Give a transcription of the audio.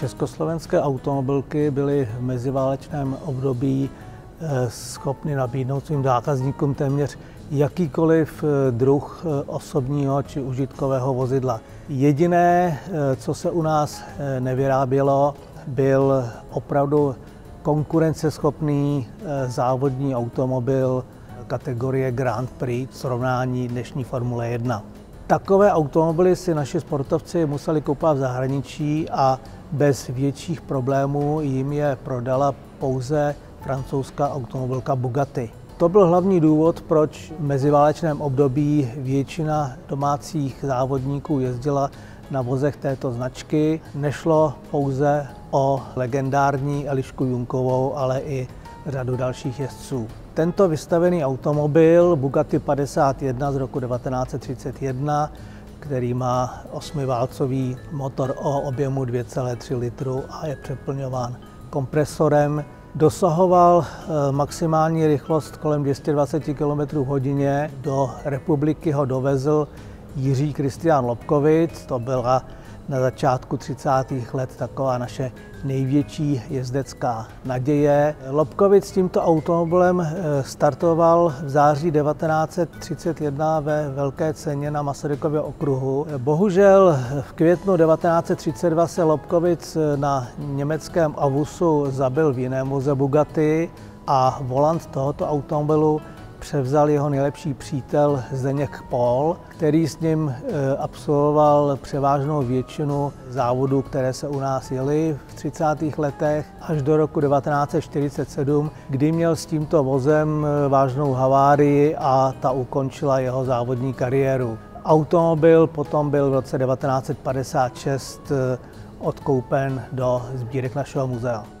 Československé automobilky byly v meziválečném období eh, schopny nabídnout svým zákazníkům téměř jakýkoliv eh, druh eh, osobního či užitkového vozidla. Jediné, co se u nás nevyrábělo, byl opravdu konkurenceschopný závodní automobil kategorie Grand Prix v srovnání dnešní Formule 1. Takové automobily si naši sportovci museli koupit v zahraničí a bez větších problémů jim je prodala pouze francouzská automobilka Bugatti. To byl hlavní důvod, proč v meziválečném období většina domácích závodníků jezdila na vozech této značky. Nešlo pouze o legendární Elišku Junkovou, ale i řadu dalších jezdců. Tento vystavený automobil Bugatti 51 z roku 1931 který má osmiválcový motor o objemu 2,3 litru a je přeplňován kompresorem. Dosahoval eh, maximální rychlost kolem 220 km hodině. Do republiky ho dovezl Jiří Kristián Lobkovic, to byla na začátku 30. let taková naše největší jezdecká naděje. Lobkovic s tímto automobilem eh, startoval v září 1931 ve velké ceně na Masarykově okruhu. Bohužel v květnu 1932 se Lobkovic na německém Avusu zabil v jiném voze Bugatti a volant tohoto automobilu převzal jeho nejlepší přítel Zdeněk Pol, který s ním eh, absolvoval převážnou většinu závodů, které se u nás jeli v 30. letech až do roku 1947, kdy měl s tímto vozem eh, vážnou havárii a ta ukončila jeho závodní kariéru. Automobil potom byl v roce 1956 eh, odkoupen do sbírek našeho muzea.